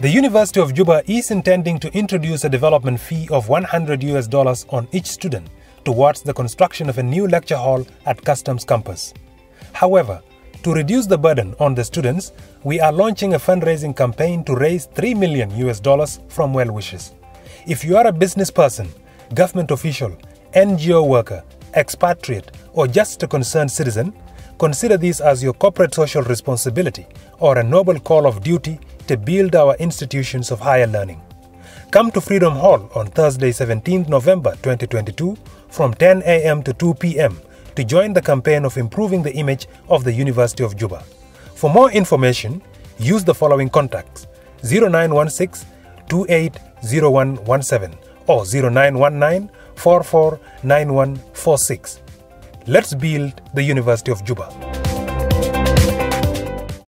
The University of Juba is intending to introduce a development fee of 100 US dollars on each student towards the construction of a new lecture hall at Customs campus. However, to reduce the burden on the students, we are launching a fundraising campaign to raise 3 million US dollars from well wishers. If you are a business person, government official, NGO worker, expatriate, or just a concerned citizen, consider this as your corporate social responsibility or a noble call of duty to build our institutions of higher learning. Come to Freedom Hall on Thursday, 17 November 2022 from 10 a.m. to 2 p.m. to join the campaign of improving the image of the University of Juba. For more information, use the following contacts 0916 280117 or 0919 449146. Let's build the University of Juba.